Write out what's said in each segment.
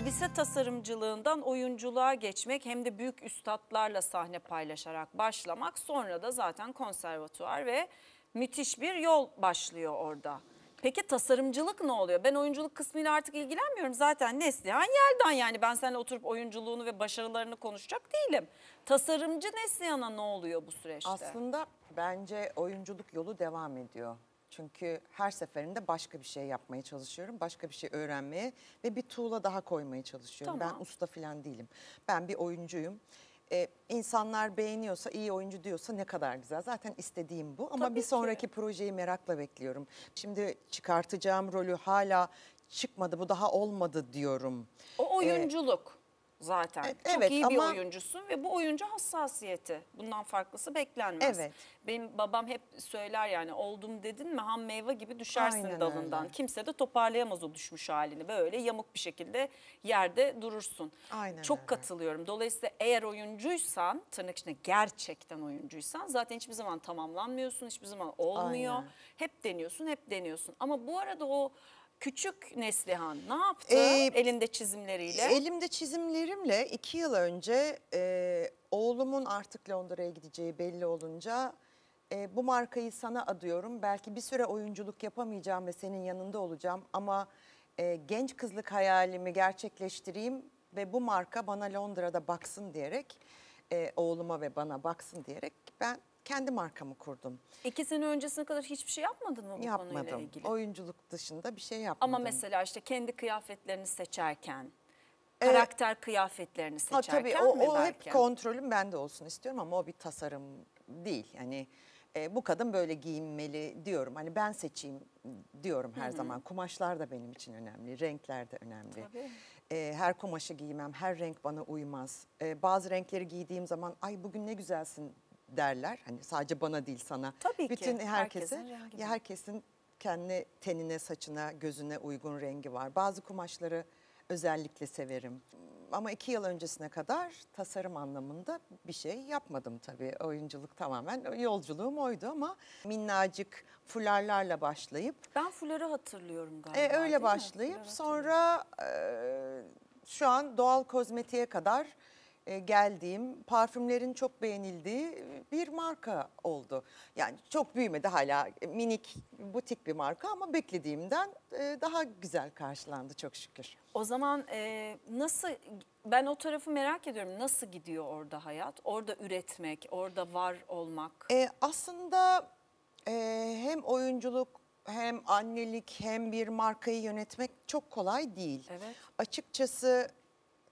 Elbise tasarımcılığından oyunculuğa geçmek hem de büyük üstadlarla sahne paylaşarak başlamak sonra da zaten konservatuvar ve müthiş bir yol başlıyor orada. Peki tasarımcılık ne oluyor? Ben oyunculuk kısmıyla artık ilgilenmiyorum. Zaten Neslihan Yeldan yani ben seninle oturup oyunculuğunu ve başarılarını konuşacak değilim. Tasarımcı Neslihan'a ne oluyor bu süreçte? Aslında bence oyunculuk yolu devam ediyor. Çünkü her seferinde başka bir şey yapmaya çalışıyorum. Başka bir şey öğrenmeye ve bir tuğla daha koymaya çalışıyorum. Tamam. Ben usta falan değilim. Ben bir oyuncuyum. Ee, insanlar beğeniyorsa, iyi oyuncu diyorsa ne kadar güzel. Zaten istediğim bu. Ama Tabii bir ki. sonraki projeyi merakla bekliyorum. Şimdi çıkartacağım rolü hala çıkmadı, bu daha olmadı diyorum. O oyunculuk zaten. e, Çok evet iyi bir ama- oyuncusun ve bu oyuncu hassasiyeti. Bundan farklısı beklenmez. Evet. Benim babam hep söyler yani oldum dedin mi ham meyve gibi düşersin Aynen dalından. öyle. Kimse de toparlayamaz o düşmüş halini. Böyle yamuk bir şekilde yerde durursun. Aynen Çok öyle. katılıyorum. Dolayısıyla eğer oyuncuysan, tırnak içinde gerçekten oyuncuysan zaten hiçbir zaman tamamlanmıyorsun, hiçbir zaman olmuyor. Aynen. Hep deniyorsun, hep deniyorsun. Ama bu arada o küçük Neslihan ne yaptı Ee, elinde çizimleriyle? Elimde çizimlerimle iki yıl önce e, oğlumun artık Londra'ya gideceği belli olunca e, bu markayı sana adıyorum. Belki bir süre oyunculuk yapamayacağım ve senin yanında olacağım ama e, genç kızlık hayalimi gerçekleştireyim ve bu marka bana Londra'da baksın diyerek e, oğluma ve bana baksın diyerek ben kendi markamı kurdum. İki sene öncesine kadar hiçbir şey yapmadın mı bu konuyla Yapmadım. ilgili? Oyunculuk dışında bir şey yapmadım. Ama mesela işte kendi kıyafetlerini seçerken, Ee, karakter kıyafetlerini Ha, seçerken tabii o, mi o belki? hep kontrolüm bende olsun istiyorum ama o bir tasarım değil. Yani e, bu kadın böyle giyinmeli diyorum. Hani ben seçeyim diyorum her zaman. Kumaşlar da benim için önemli, renkler de önemli. Tabii. E, her kumaşı giymem, her renk bana uymaz. E, bazı renkleri giydiğim zaman ay bugün ne güzelsin derler. Hani sadece bana değil sana. Tabii ki, Bütün herkese. herkesin herkesin kendi tenine, saçına, gözüne uygun rengi var. Bazı kumaşları özellikle severim. Ama iki yıl öncesine kadar tasarım anlamında bir şey yapmadım tabii. Oyunculuk tamamen yolculuğum oydu ama minnacık fularlarla başlayıp Ben fuları hatırlıyorum galiba. e, öyle başlayıp sonra e, şu an doğal kozmetiğe kadar e, geldiğim, parfümlerin çok beğenildiği bir marka oldu. Yani çok büyümedi hala e, minik butik bir marka ama beklediğimden e, daha güzel karşılandı çok şükür. O zaman e, nasıl, ben o tarafı merak ediyorum. Nasıl gidiyor orada hayat? Orada üretmek, orada var olmak. E, aslında e, hem oyunculuk hem annelik hem bir markayı yönetmek çok kolay değil. Evet. Açıkçası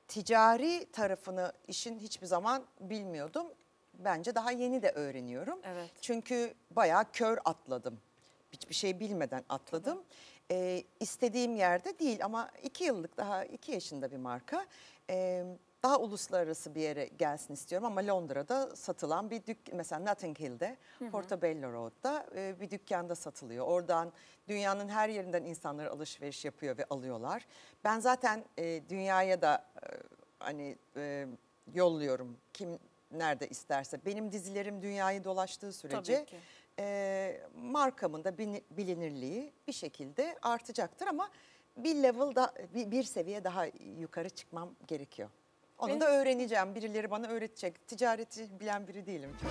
ticari tarafını işin hiçbir zaman bilmiyordum. Bence daha yeni de öğreniyorum. Evet. Çünkü bayağı kör atladım. Hiçbir şey bilmeden atladım. Ee, istediğim yerde değil ama iki yıllık daha iki yaşında bir marka. Ee, daha uluslararası bir yere gelsin istiyorum ama Londra'da satılan bir dük mesela Notting Hill'de Portobello Road'da e, bir dükkanda satılıyor. Oradan dünyanın her yerinden insanlar alışveriş yapıyor ve alıyorlar. Ben zaten e, dünyaya da e, hani e, yolluyorum kim nerede isterse. Benim dizilerim dünyayı dolaştığı sürece e, markamın da bilinirliği bir şekilde artacaktır ama bir level da bir, bir seviye daha yukarı çıkmam gerekiyor. Onu da öğreneceğim. Birileri bana öğretecek. Ticareti bilen biri değilim çok.